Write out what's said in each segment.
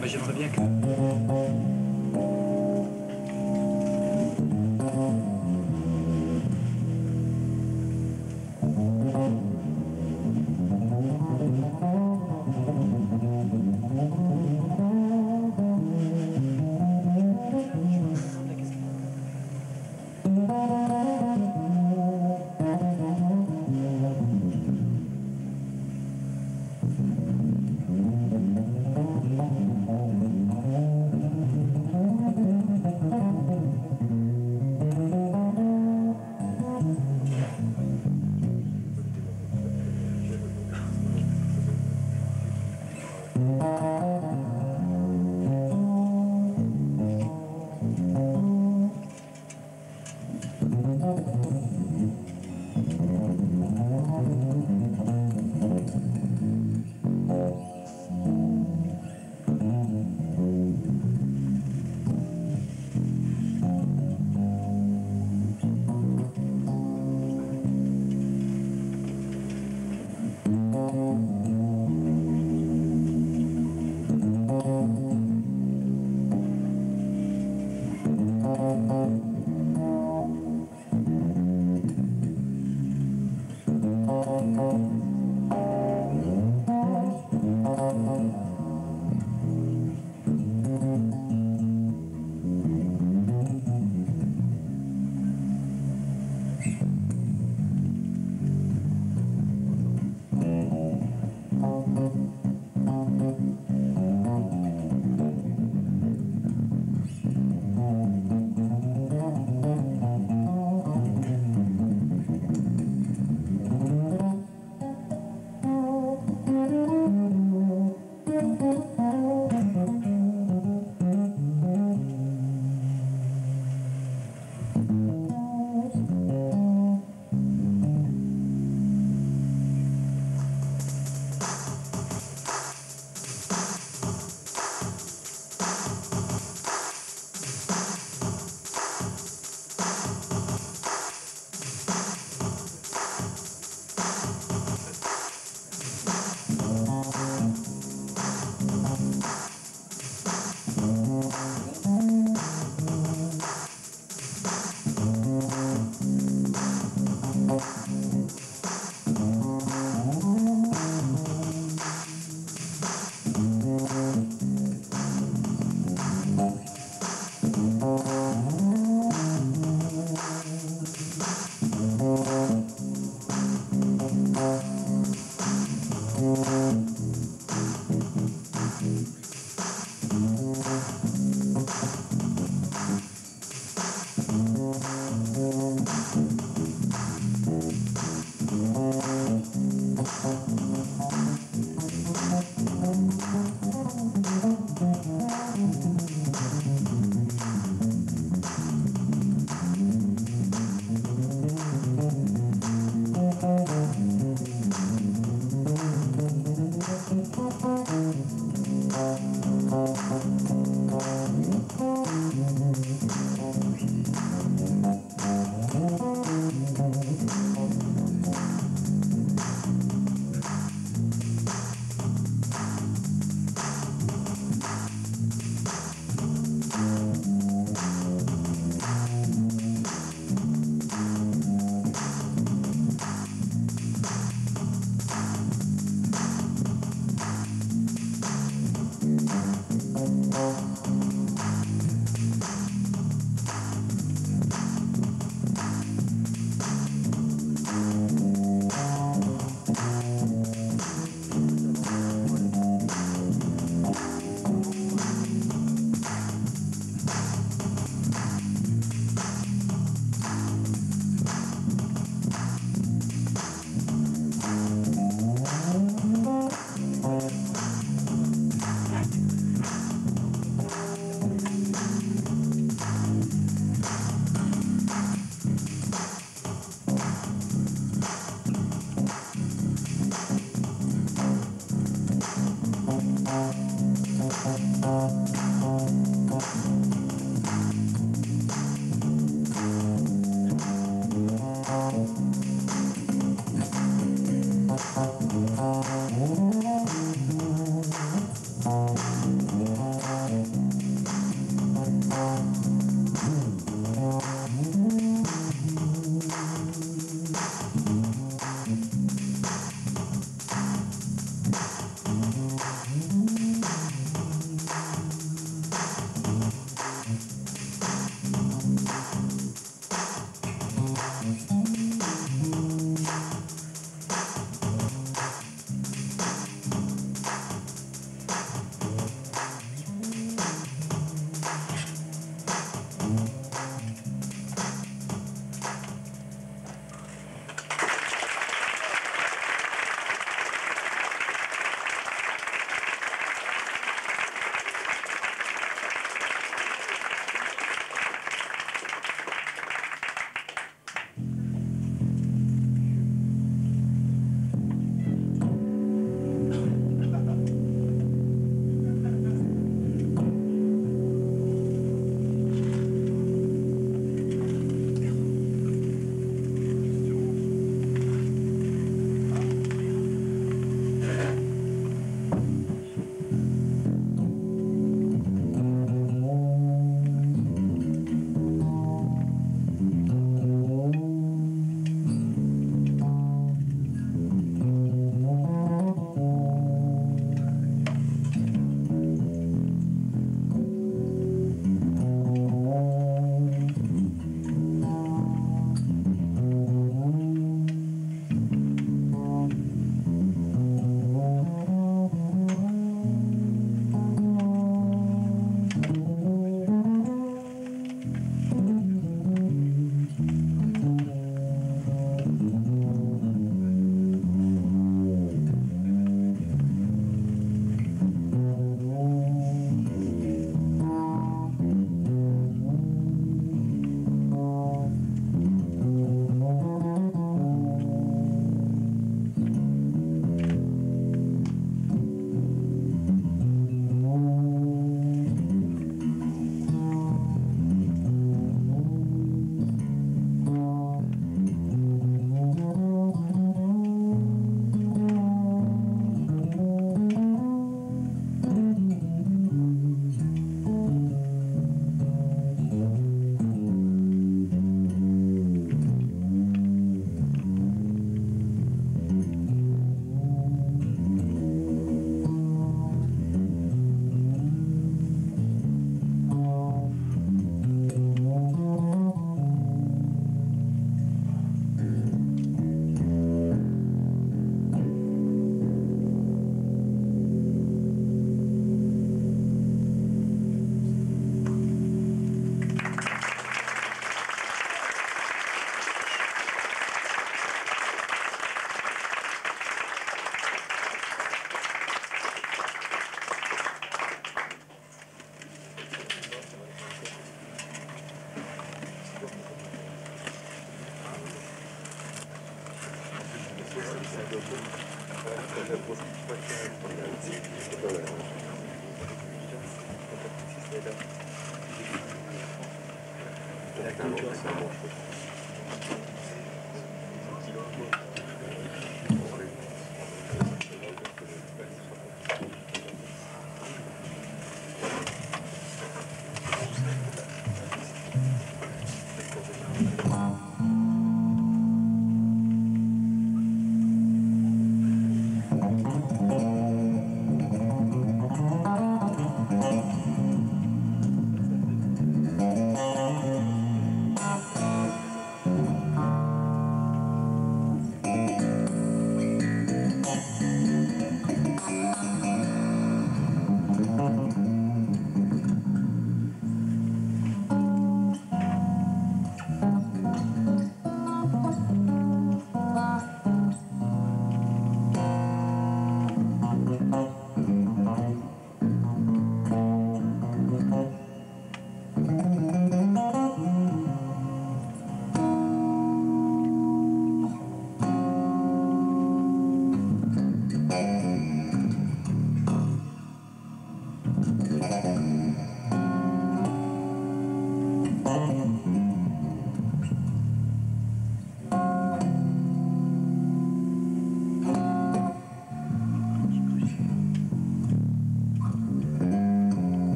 Bah, J'aimerais bien que...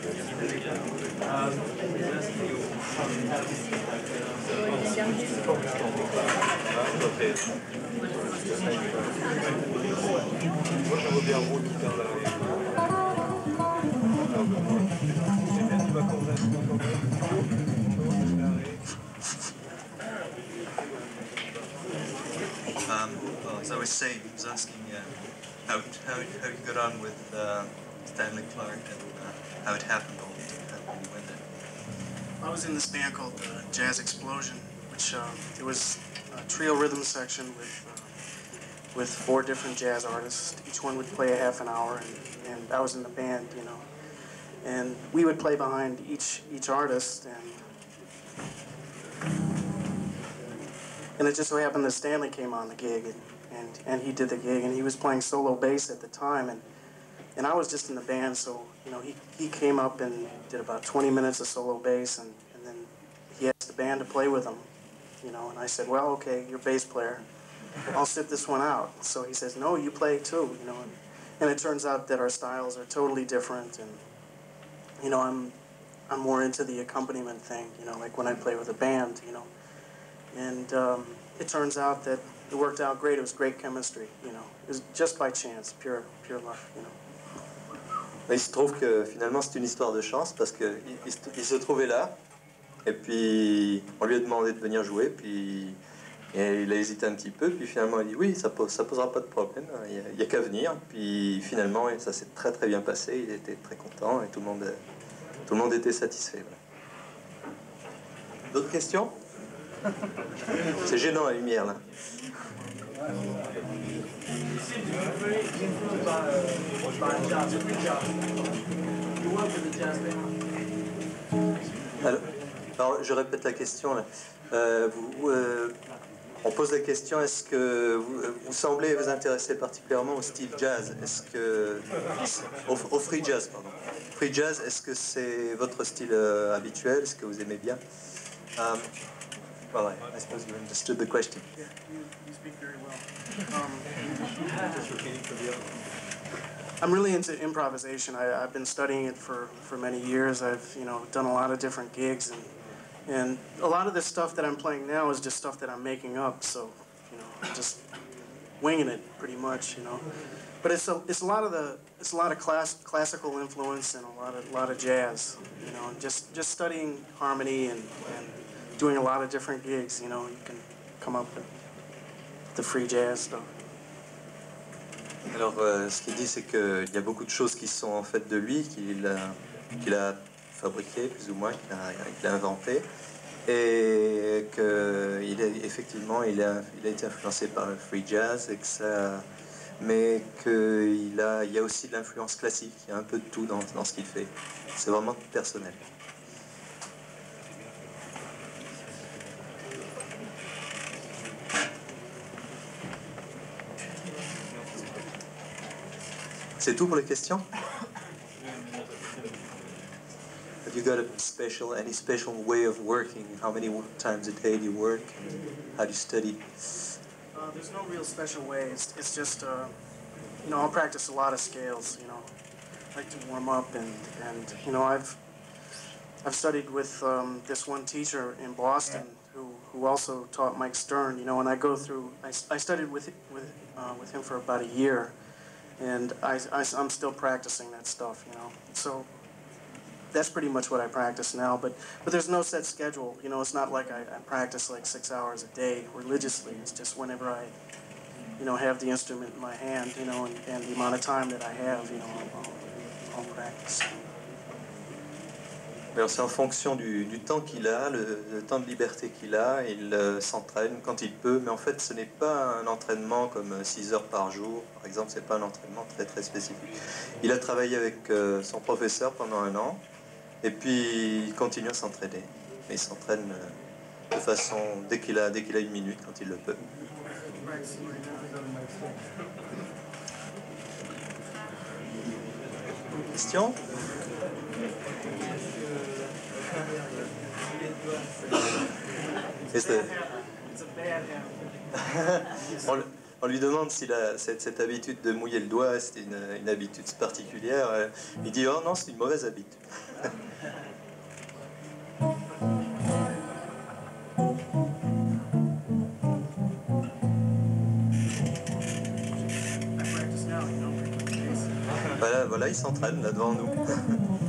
Um, well, as I was saying, he was asking uh, how, how, how you got on with uh, Stanley Clark and uh, how it happened all uh, when. I was in this band called uh, Jazz Explosion, which um, it was a trio rhythm section with uh, with four different jazz artists. Each one would play a half an hour, and, and I was in the band, you know. And we would play behind each each artist, and and it just so happened that Stanley came on the gig, and, and, and he did the gig, and he was playing solo bass at the time, and and I was just in the band, so you know he, he came up and did about 20 minutes of solo bass, and, and then he asked the band to play with him, you know, and I said, well, okay, you're bass player, I'll sit this one out. So he says, no, you play too, you know, and, and it turns out that our styles are totally different, and you know, I'm I'm more into the accompaniment thing, you know, like when I play with a band, you know, and um, it turns out that it worked out great. It was great chemistry, you know. It was just by chance, pure, pure luck, you know. Il se trouve que finalement c'est une histoire de chance parce qu'il il, se- trouvait là et puis on lui a demandé de venir jouer puis et il a hésité un petit peu puis finalement il dit oui ça pose, posera pas de problème a, il y a qu'à venir puis finalement ça s'est très très bien passé il était très content et tout le monde tout le monde était satisfait. D'autres questions? C'est gênant la lumière là. Alors, je répète la question. là. Euh, euh, on pose la question est-ce que vous, semblez vous intéresser particulièrement au style jazz? Est-ce que au, free jazz, pardon. Free jazz, est-ce que c'est votre style euh, habituel? Est-ce que vous aimez bien? Well, I, I suppose you understood the question. Yeah, you, you speak very well. Um, I'm really into improvisation. I, I've been studying it for, for many years. I've you know done a lot of different gigs, and and a lot of the stuff that I'm playing now is just stuff that I'm making up. So you know, I'm just winging it pretty much. You know, but it's a it's a lot of the it's a lot of class classical influence and a lot of lot of jazz. You know, and just just studying harmony and and doing a lot of different gigs. You know, you can come up with the free jazz stuff. Alors, euh, ce qu'il dit, c'est qu'il y a beaucoup de choses qui sont en fait de lui, qu'il a, qu'il a fabriquées, plus ou moins, qu'il a, qu'il a inventées, et effectivement, il a, il a été influencé par le free jazz, et que ça, mais qu'il a, il y a aussi de l'influence classique, il y a un peu de tout dans, dans ce qu'il fait. C'est vraiment personnel. C'est tout pour les questions Have you got a special, any special way of working? How many times a day do you work? How do you study? Uh, there's no real special way. It's, it's just, uh, you know, I'll practice a lot of scales. You know, I like to warm up, and and you know, I've I've studied with um, this one teacher in Boston who who also taught Mike Stern. You know, and I go through. I, I studied with with uh, with him for about a year, and I, I am still practicing that stuff. You know, so. That's pretty much what I practice now, but but there's no set schedule. You know, it's not like I, I practice like six hours a day religiously. It's just whenever I, you know, have the instrument in my hand, you know, and, and the amount of time that I have, you know, I'll, I'll, I'll practice. C'est en fonction du, temps qu'il a, le, temps de liberté qu'il a, il euh, s'entraîne quand il peut, mais en fait ce n'est pas un entraînement comme 6 heures par jour, par exemple, c'est pas un entraînement très très spécifique. Il a travaillé avec euh, son professeur pendant un an, et puis il continue à s'entraîner. Et il s'entraîne euh, de façon, dès qu'il a, dès qu'il a une minute, quand il le peut. Question? on, lui demande si cette, cette habitude de mouiller le doigt, c'est une, habitude particulière. Euh, Il dit Oh non, c'est une mauvaise habitude. Voilà il s'entraîne là devant nous.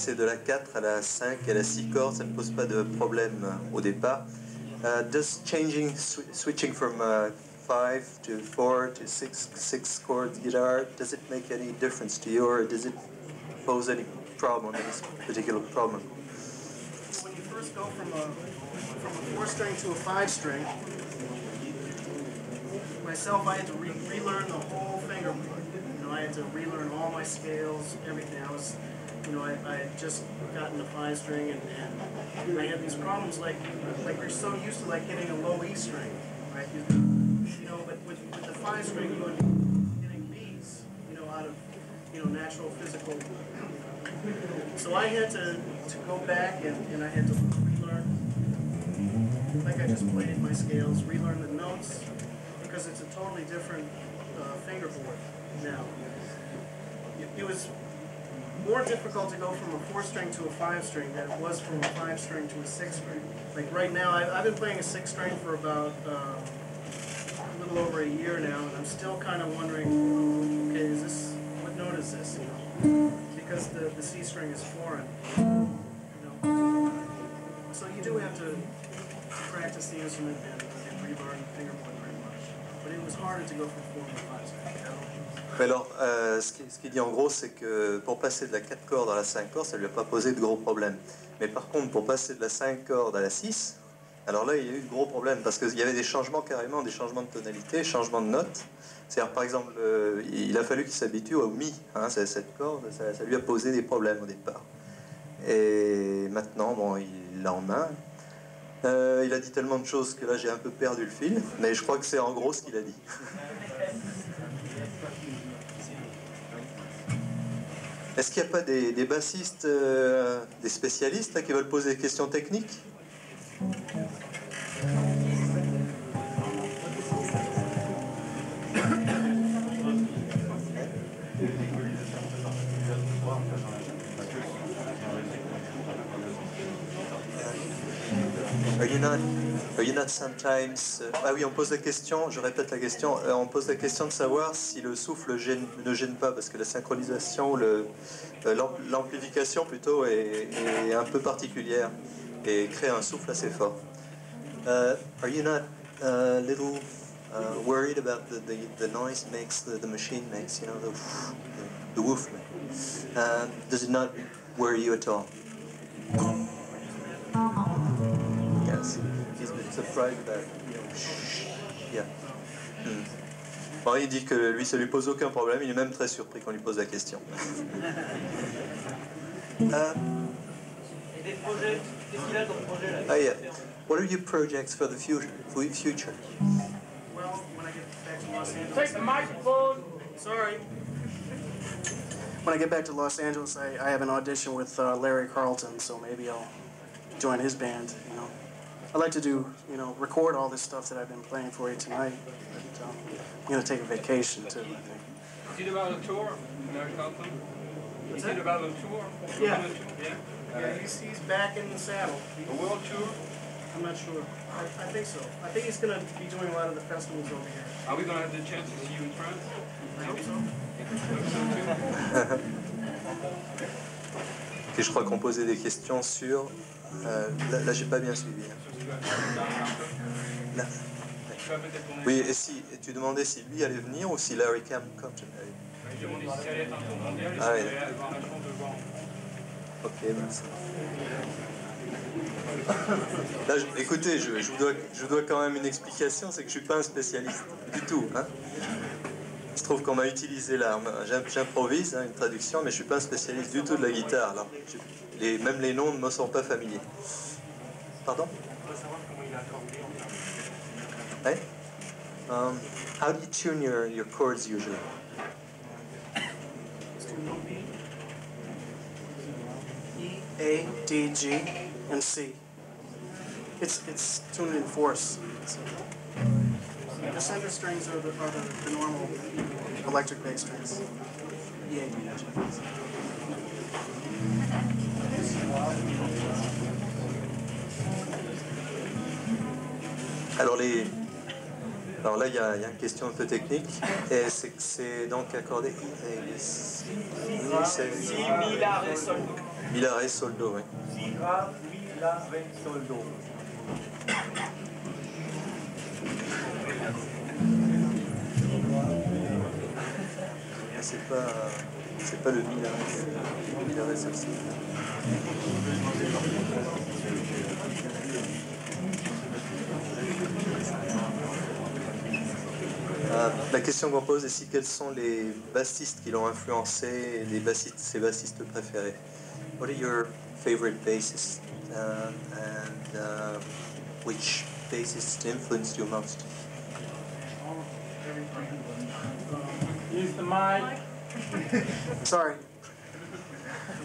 passer de la 4 à la 5 et à la 6 cordes, ça ne pose pas de problème au départ. Uh, does changing, sw- switching from 5 to 4 to 6, 6 chord guitar, does it make any difference to you or does it pose any problem, any particular problem. When you first go from a from a four string to a five string, myself I had to re- relearn the whole fingerboard. You know, I had to relearn all my scales, everything. I was, you know, I, I had just gotten the five string and, and I had these problems like like you're so used to like hitting a low E string, right? You, know, but with, with the five string you would be hitting B's, you know, out of you know natural physical so I had to, to go back and, and I had to relearn, like I just played my scales, relearn the notes, because it's a totally different uh, fingerboard now. It, it was more difficult to go from a four string to a five string than it was from a five string to a six string. Like right now, I, I've been playing a six string for about uh, a little over a year now, and I'm still kind of wondering, okay, is this, what note is this? You know? because the, the C string is foreign. You know? So you do have to practice the instrument and, and relearn fingerboard very much. But it was harder to go from four to five string. Mais alors, euh, ce qu'il dit en gros, c'est que pour passer de la 4 cordes à la 5 cordes, ça lui a pas posé de gros problèmes. Mais par contre, pour passer de la 5 cordes à la 6, alors là, il y a eu de gros problèmes parce qu'il y avait des changements carrément, des changements de tonalité, changements de notes. C'est-à-dire, par exemple, euh, il a fallu qu'il s'habitue au mi, hein, cette corde, ça, ça lui a posé des problèmes au départ. Et maintenant, bon, il l'a en main. Euh, il a dit tellement de choses que là, j'ai un peu perdu le fil, mais je crois que c'est en gros ce qu'il a dit. Est-ce qu'il n'y a pas des, bassistes, euh, des spécialistes qui veulent poser des questions techniques? Are you not sometimes... euh, ah oui, on pose la question, je répète la question, euh, on pose la question de savoir si le souffle gêne- ne gêne pas, parce que la synchronisation, euh, l'am- l'amplification plutôt est, est un peu particulière et crée un souffle assez fort. Uh, are you not a little uh, worried about the, the, the noise makes the, the machine makes, you know, the, the woof? Uh, does it not worry you at all? Yes. He's been surprised that, you know, shh, yeah. Hmm. Bon, il dit que lui, ça lui pose aucun problème. Il est même très surpris qu'on lui pose la question. Euh, Et des projets, qu'est-ce qu'il a comme projet là ah, yeah. What are your projects for the future? For future? Well, when I get back to Los Angeles. Take the microphone. Sorry. When I get back to Los Angeles, I, I have an audition with uh, Larry Carlton, so maybe I'll join his band. You know, I like to do, you know, record all this stuff that I've been playing for you tonight. But, um, I'm gonna take a vacation too. I think. Is it about a tour, Larry Carlton? Is it about a tour? Yeah. On a Yeah. Yeah, he's, he's back in the saddle. A world tour? I'm not sure. I, I think so. I think he's gonna be doing a lot of the festivals over here. Are we gonna have the chance to see you in France? I hope so. Et je crois qu'on posait des questions sur. Euh, là, là, j'ai pas bien suivi. hein. Là. Oui, et si et tu demandais si lui allait venir ou si Larry Cam Compton allait si Ah voir. Ok, merci. Là, je- écoutez, je, je vous dois, je vous dois quand même une explication, c'est que je suis pas un spécialiste du tout. Hein. Se trouve qu'on m'a utilisé l'arme. J'im- J'improvise hein, une traduction, mais je suis pas un spécialiste du tout de la guitare. Alors, je- les- même les noms ne me sont pas familiers. Pardon? Ouais. Um, how do you tune your, your chords usually? E, A, D, G, and C. It's it's tuned in fourths. So, the center strings are the, are the, the normal electric bass strings. E. Alors, les... Alors là, il y, a il y a une question un peu technique. Et c'est que c'est donc accordé Si, mi, la, ré, sol, do. Mi, la, ré, sol, do, oui. Si, ra, mi, la, ré, sol, do. C'est pas, c'est pas le mi, la, ré. Ouais, celle-ci. Ah, la question qu'on pose est si quels sont les bassistes qui l'ont influencé les bassistes, ses bassistes préférés? What are your favorite bassists uh, and uh, which bassist influenced you most? Use the mic. Sorry.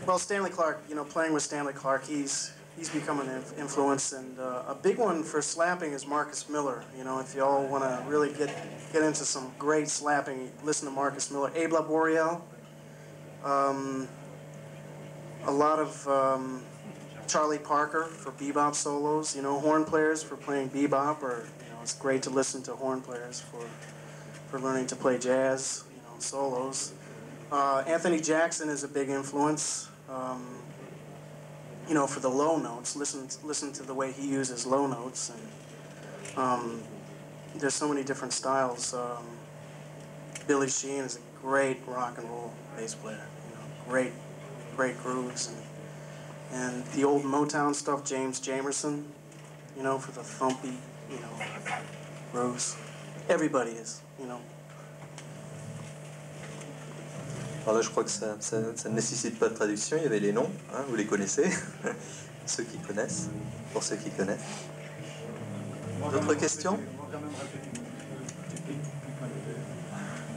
Well, Stanley Clark, you know, playing with Stanley Clark, he's he's become an inf- influence, and uh, a big one for slapping is Marcus Miller. You know, if y'all want to really get get into some great slapping, listen to Marcus Miller. Abe Laboriel. Um, a lot of um, Charlie Parker for bebop solos. You know, horn players for playing bebop, or you know, it's great to listen to horn players for for learning to play jazz. Know, solos. Uh, Anthony Jackson is a big influence. Um, you know, for the low notes, listen listen to the way he uses low notes, and um, there's so many different styles. Um, Billy Sheehan is a great rock and roll bass player. You know, great, great grooves, and and the old Motown stuff. James Jamerson, you know, for the thumpy, you know, grooves. Everybody is, you know. Alors là, je crois que ça, ça- ça ne nécessite pas de traduction. Il y avait les noms, hein, vous les connaissez, ceux qui connaissent, pour ceux qui connaissent. D'autres questions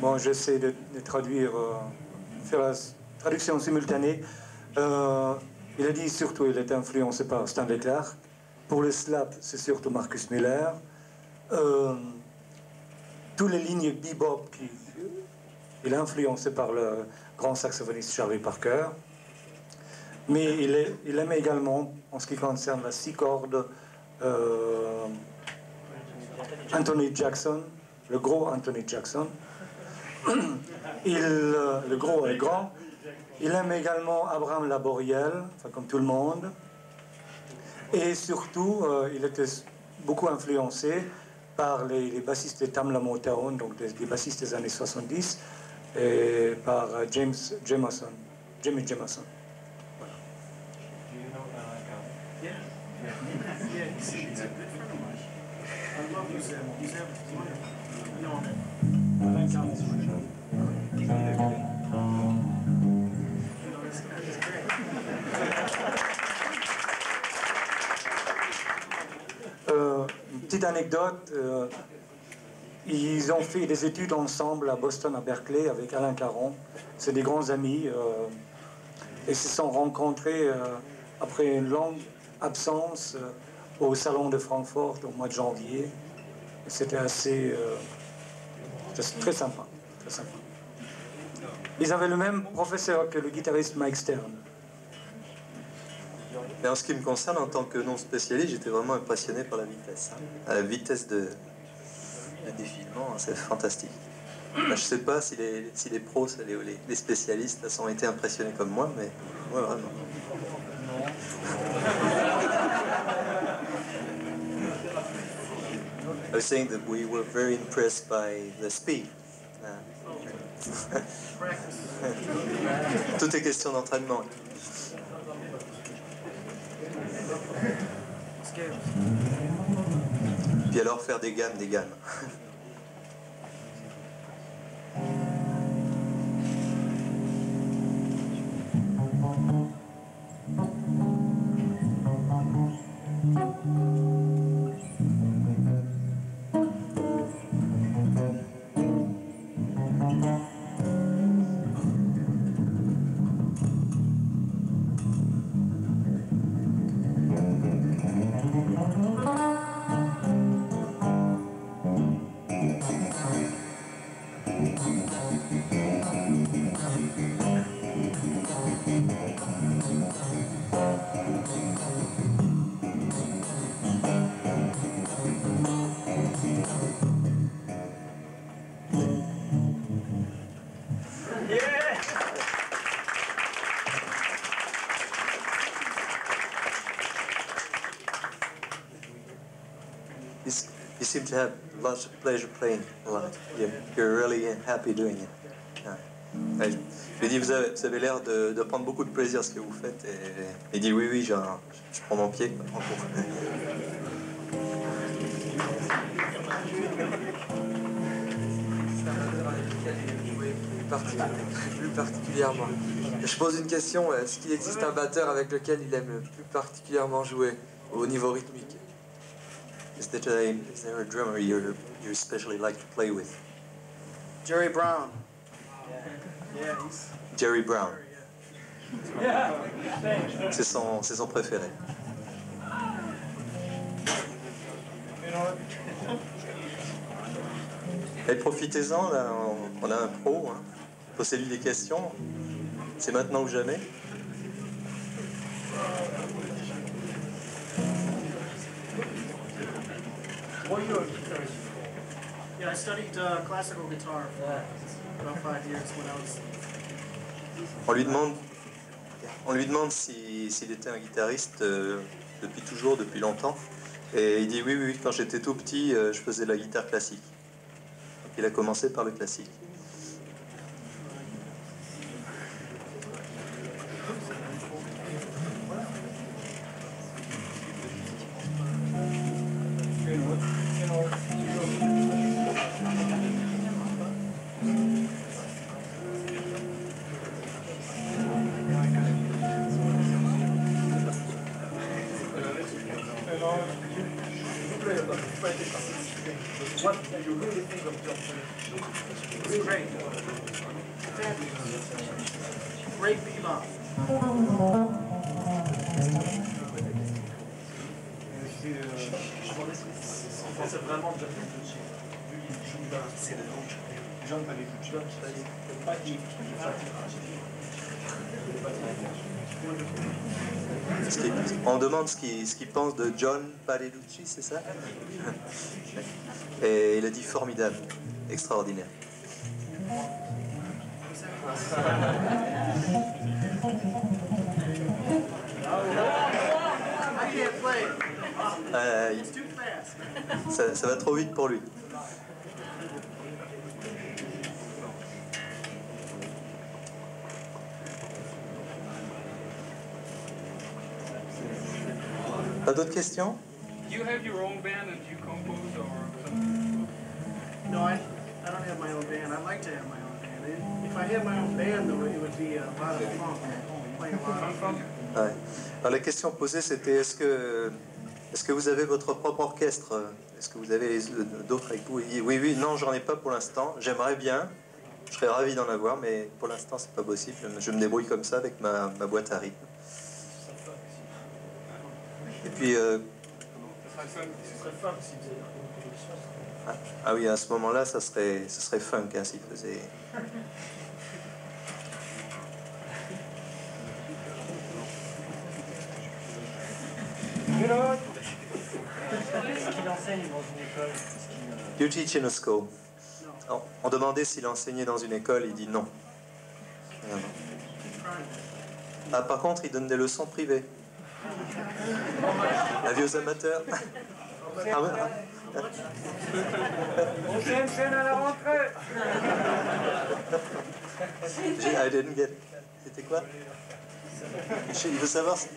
Bon, j'essaie de, de traduire, euh, faire la traduction simultanée. Euh, il a dit surtout il est influencé par Stanley Clark. Pour le slap, c'est surtout Marcus Miller. Euh, toutes les lignes bebop, qui, il est influencé par le grand saxophoniste Charlie Parker. Mais il, est- il aime également, en ce qui concerne la six cordes, euh, Anthony Jackson, le gros Anthony Jackson. Euh, le gros et grand. Il aime également Abraham Laboriel, comme tout le monde. Et surtout, euh, il était beaucoup influencé par les, bassistes de Tamla Motown, donc des bassistes des années 70, et par euh, James Jameson, Jimmy Jameson. Euh, une petite anecdote, euh, ils ont fait des études ensemble à Boston, à Berkeley, avec Alain Caron. C'est des grands amis. euh, et se sont rencontrés euh, après une longue absence euh, au Salon de Francfort au mois de janvier. C'était assez... euh, très sympa, très sympa. Ils avaient le même professeur que le guitariste Mike Stern. Mais en ce qui me concerne, en tant que non spécialiste, j'étais vraiment impressionné par la vitesse. hein. À la vitesse de, de défilement, c'est fantastique. Là, je sais pas si les, si les pros, les, les- spécialistes ont été impressionnés comme moi, mais moi vraiment. I was saying that we were very impressed by the speed. Uh, Tout est question d'entraînement. Puis alors faire des gammes, des gammes. Pleasure playing a lot. You're, really happy doing it. Yeah. Je lui ai dit, vous avez, vous avez l'air de, de prendre beaucoup de plaisir ce que vous faites. Et il dit, oui, oui, un- je prends mon pied. en plus, parti- plus particulièrement. Je pose une question, est-ce qu'il existe un batteur avec lequel il aime plus particulièrement jouer au niveau rythmique? Is there a, is there a drummer you especially like to play with? Jerry Brown. Yeah, he's. Jerry Brown. C'est son, c'est son préféré. Et profitez-en, là, on, on a un pro. Hein. Posez-lui des questions. C'est maintenant ou jamais. Studied uh, classical guitar for about five years when I was. On lui demande, on lui demande si- s'il était un guitariste euh, depuis toujours, depuis longtemps. Et il dit oui, oui, oui, quand j'étais tout petit, euh, je faisais la guitare classique. Donc il a commencé par le classique. Ce qu'il pense de John Pareducci, c'est ça? Et il a dit formidable, extraordinaire. Euh, ça va trop vite pour lui. Pas d'autres questions? Do you have your own band and do you compose or something? No, I, I don't have my own band. I'd like to have my own band. If I had my own band, though, it would be a lot of fun. Playing a lot of fun. Ouais. Alors, la question posée, c'était est-ce que, est-ce que vous avez votre propre orchestre? Est-ce que vous avez les- d'autres avec vous? Oui, oui, non, j'en ai pas pour l'instant. J'aimerais bien. Je serais ravi d'en avoir, mais pour l'instant, c'est pas possible. Je me débrouille comme ça avec ma, ma boîte à rythme. Et puis, euh, Ce serait fun. Ce serait fun tu ah, ah oui, à ce moment-là, ça serait, ça serait funk hein, s'il faisait. qu'il enseigne dans une école. Est-ce qu'il, euh, You teach in a school. Non. On, demandait s'il enseignait dans une école, il dit non. Ah, par contre, il donne des leçons privées. À vieux amateurs. Ah ouais, ah. J'ai- I didn't get. C'était quoi? Je- Il veut savoir. si-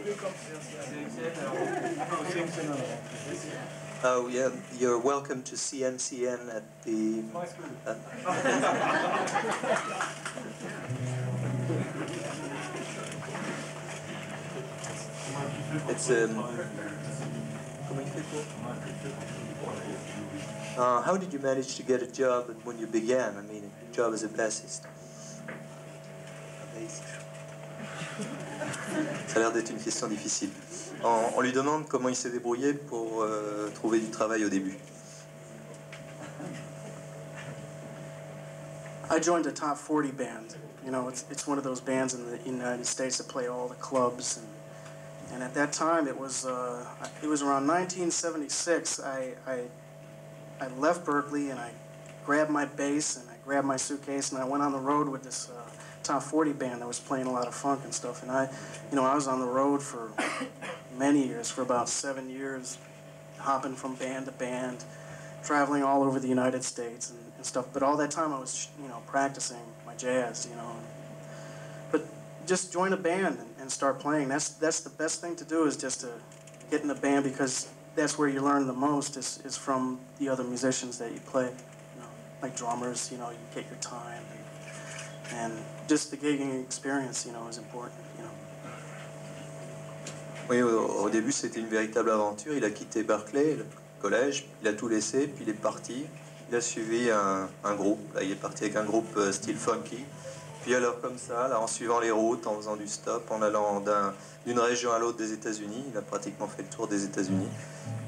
Oh yeah, you're welcome to CNCN at the. uh, It's um. Uh, how did you manage to get a job when you began? I mean, a job as a bassist. Ça a l'air d'être une question difficile. On, on lui demande comment il s'est débrouillé pour euh, trouver du travail au début. I joined a top 40 band. You know, it's, it's one of those bands in the United States that play all the clubs. And, and at that time, it was, uh, it was around 1976. I, I, I left Berkeley and I grabbed my bass and I grabbed my suitcase and I went on the road with this uh, top 40 band that was playing a lot of funk and stuff. And I, you know, I was on the road for many years, for about seven years, hopping from band to band, traveling all over the United States and, and stuff. But all that time I was, you know, practicing my jazz, you know. Just join a band and, start playing. That's that's the best thing to do is just to get in a band because that's where you learn the most is, is from the other musicians that you play. You know, like drummers, you know, you get your time and, and just the gigging experience, you know, is important. You know. Oui, au, début, c'était une véritable aventure. Il a quitté Berkeley, le collège, il a tout laissé, puis il est parti. Il a suivi un, un groupe. Là, il est parti avec un groupe euh, style funky. Puis alors comme ça, en suivant les routes, en faisant du stop, en allant d'un- d'une région à l'autre des États-Unis, il a pratiquement fait le tour des États-Unis.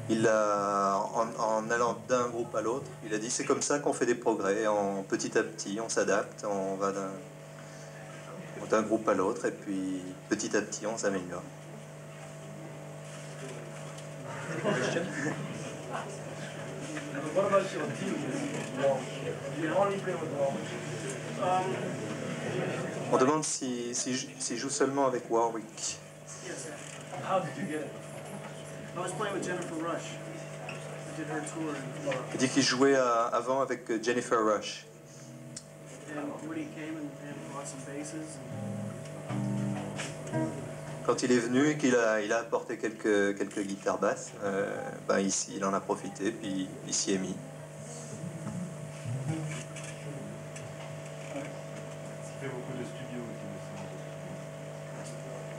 Il a, en, allant d'un groupe à l'autre, il a dit c'est comme ça qu'on fait des progrès, en petit à petit, on s'adapte, on va d'un groupe à l'autre, et puis petit à petit, on s'améliore. On demande s'il si, si, joue seulement avec Warwick. Il dit qu'il jouait euh, avant avec euh, Jennifer Rush. Quand il est venu et qu'il a, il a apporté quelques, quelques guitares basses, euh, ben ici, il en a profité, puis il s'y est mis.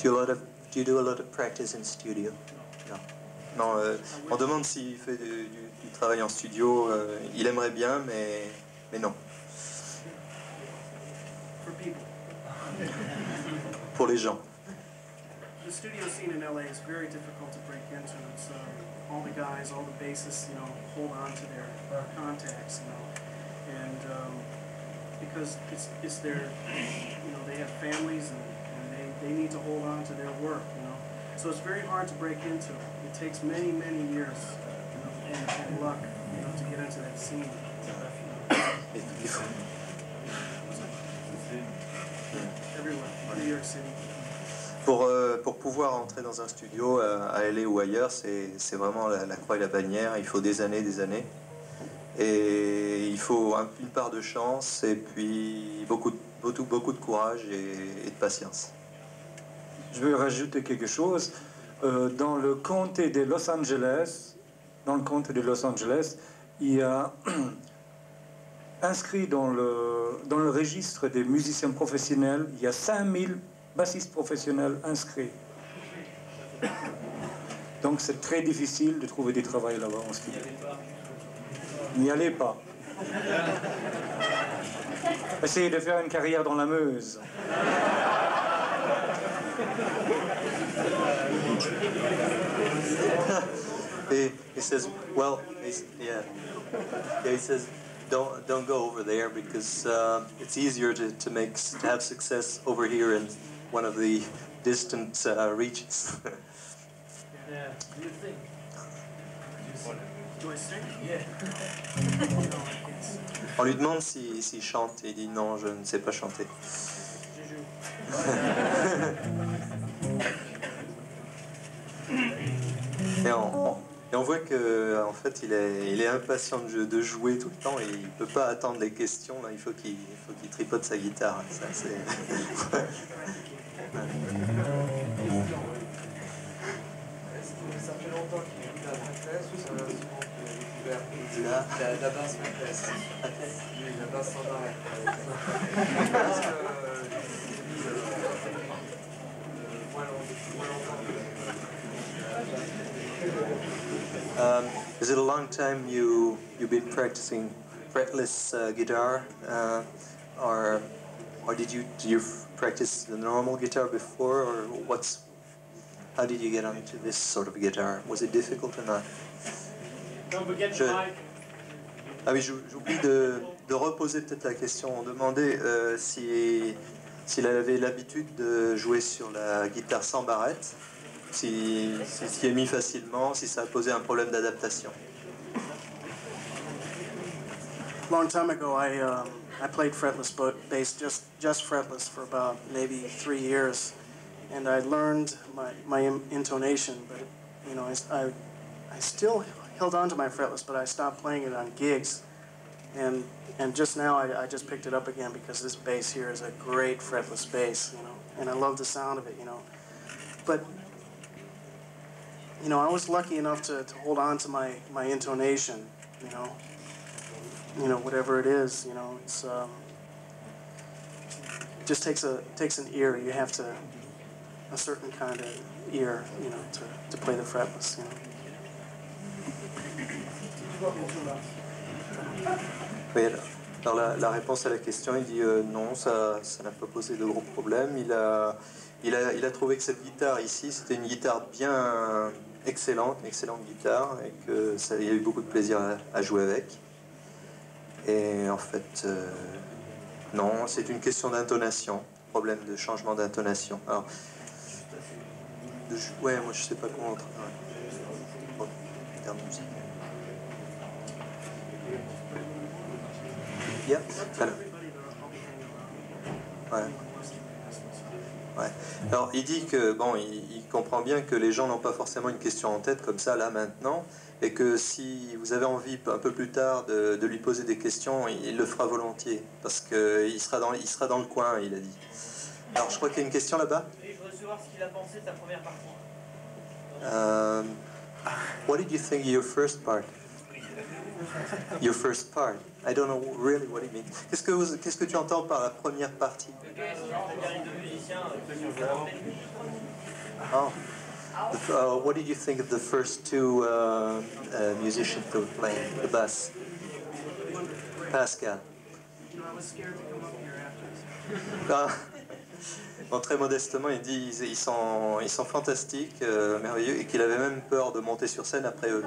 Do you, a lot of, do you do a lot of practice in studio? Non. Non, euh, on demande s'il fait du, du- du travail en studio. euh, il aimerait bien, mais, mais non. For people. Pour les gens. The studio scene in LA is very difficult to break into. It's uh, all the guys, all the bassists, you know, hold on to their contacts, you know, and um, because it's it's their, you know, they have families and, and they, need to hold on to their work, you know? So it's very hard to break into. It takes many many years, you know, and, and luck, you know, to get into that scene. Everywhere, New York City. Pour, euh, pour pouvoir entrer dans un studio euh, à LA ou ailleurs, c'est vraiment la, la croix et la bannière. Il faut des années, des années. Et il faut un- une part de chance et puis beaucoup, beaucoup, beaucoup de courage et, et de patience. Je veux rajouter quelque chose. Euh, dans le comté de Los Angeles, dans le comté de Los Angeles, il y a inscrit dans le, dans le registre des musiciens professionnels, il y a 5000 bassistes professionnels inscrits. Donc c'est très difficile de trouver du travail là-bas en. N'y allez pas. Essayez de faire une carrière dans la Meuse. He, he says, well, he's, yeah. yeah, he says, don't don't go over there because uh, it's easier to, to make to have success over here in one of the distant uh, regions. Yeah. Do you think? Do I sing? Yeah. On lui demande s'il s'il chante et il dit non, je ne sais pas chanter. Et on, et on voit que en fait il est, il est impatient de, de jouer tout le temps et il peut pas attendre les questions. Là, il faut qu'il il faut qu'il tripote sa guitare. Ça, c'est- Ça fait longtemps qu'il joue de la trackless ou c'est un instrument qu'il a découvert la, basse trackless. Oui, la basse sans arrêt. Que depuis, euh, euh, moins long- moins longtemps que Um, is it a long time you you've been practicing fretless uh, guitar, uh, or or did you did you practice the normal guitar before, or what's how did you get onto this sort of guitar? Was it difficult or not? Je-. Ah oui, j'ou- j'oublie de, de reposer peut-être la question. On demandait euh, si s'il avait l'habitude de jouer sur la guitare sans barrette, si, si est mis facilement, si ça a posé un problème d'adaptation. long time ago, I um, I played fretless bass, just just fretless for about maybe three years, and I learned my my intonation. But you know, I, I I still held on to my fretless, but I stopped playing it on gigs, and and just now I, I just picked it up again because this bass here is a great fretless bass, you know, and I love the sound of it, you know. But you know, I was lucky enough to, to hold on to my, my intonation, you know. You know, whatever it is, you know, it's um, just takes a takes an ear. You have to a certain kind of ear, you know, to, to play the fretless, you know. Oui, alors, la, la réponse à la question, il dit euh, non, ça n'a pas posé de gros problèmes. Il a, il, a, il a trouvé que cette guitare ici, c'était une guitare bien excellente, une excellente guitare, et que ça, il a eu beaucoup de plaisir à, jouer avec. Et en fait, euh, non, c'est une question d'intonation, problème de changement d'intonation. Alors, ouais, moi je sais pas comment. ouais. Musique. Yeah. Ouais. Ouais. Alors, il dit que bon, il, il comprend bien que les gens n'ont pas forcément une question en tête comme ça là maintenant, et que si vous avez envie un peu plus tard de, de lui poser des questions, il, il le fera volontiers parce que il sera dans, il sera dans le coin, il a dit. Alors, je crois qu'il y a une question là-bas. Oui, je voudrais savoir ce qu'il a pensé de sa première partie. Um, what did you think of your first part? Your first part. I don't know really what it means. Qu'est-ce que vous- qu'est-ce que tu entends par la première partie? Oh. The uh, what did you think of the first two uh, uh, musicians who were playing? The bass? Pascal. Ah. Bon, très modestement, il dit ils, ils sont, ils sont fantastiques, euh, merveilleux, et qu'il avait même peur de monter sur scène après eux.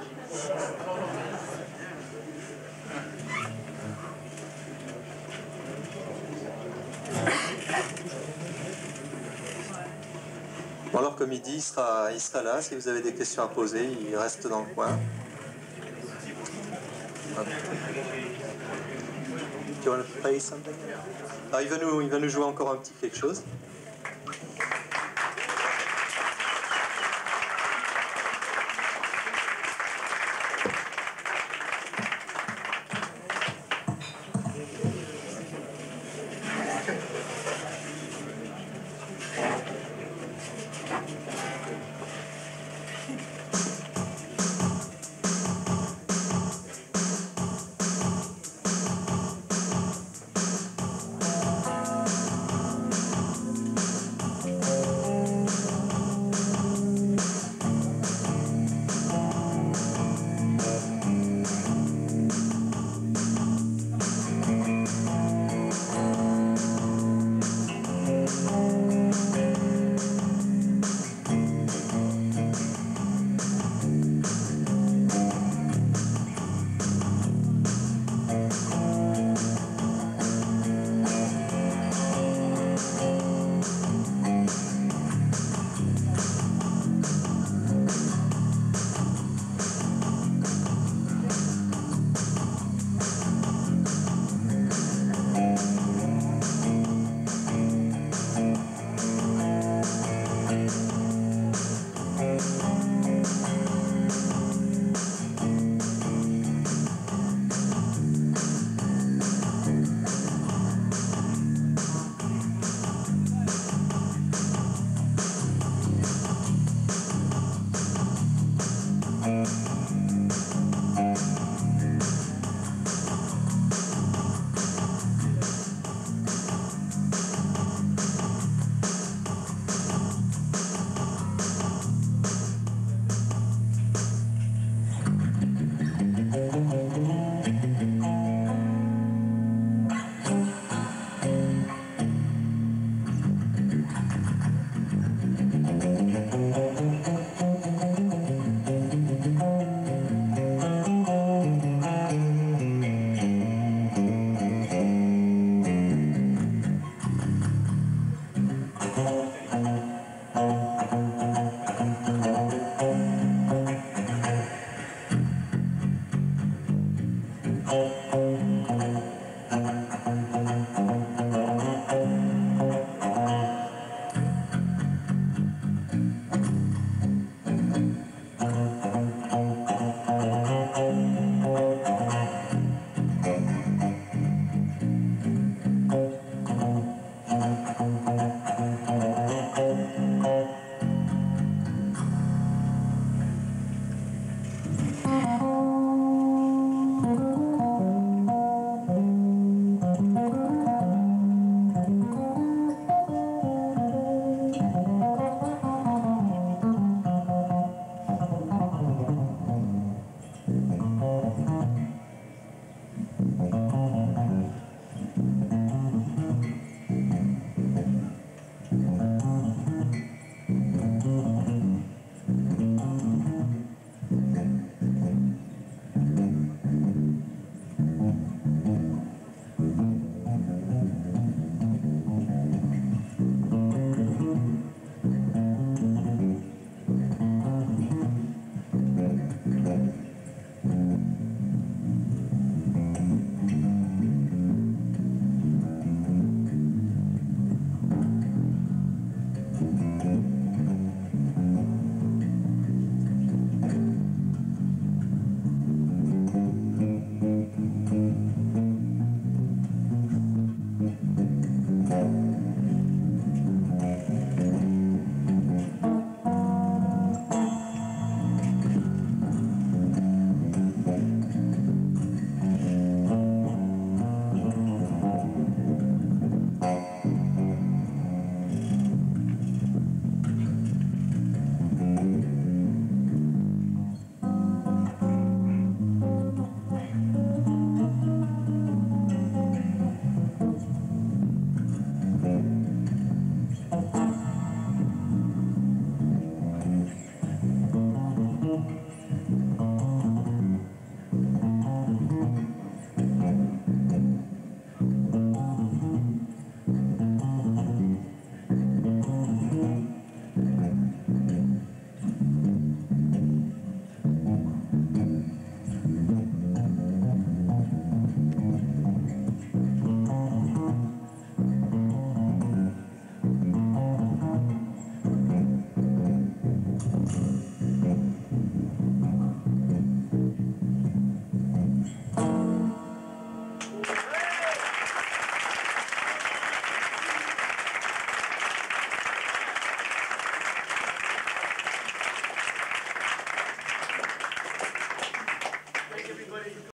Alors, comme il dit, il sera, il sera là. Si vous avez des questions à poser, il reste dans le coin. Alors, il va nous, il va nous jouer encore un petit quelque chose.